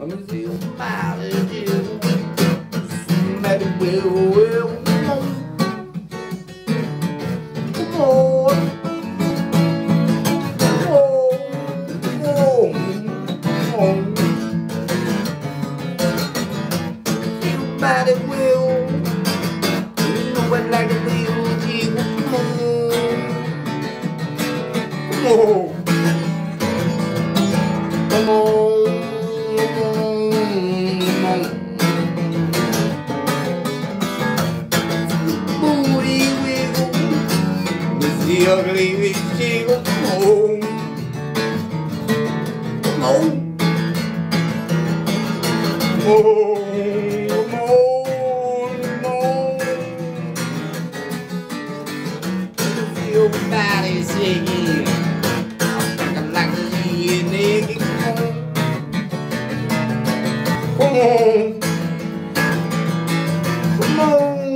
I'm gonna see do. Somebody will, will, come on. Come on. Come on. Come will. You know what like. Ugly. Come on. Come on. Come on. Come on. Come on. Come on.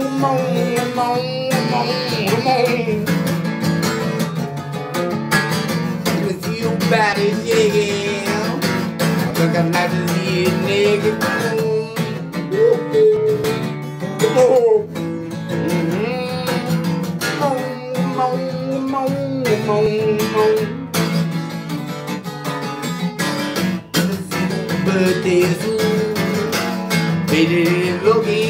Come on. Come on. Come on. I'm looking like a little nigga. Come on. Woo-hoo. Come on. Mhm. Come on. Come on. Come on. Come on. Come on. birthday soon. Baby, looking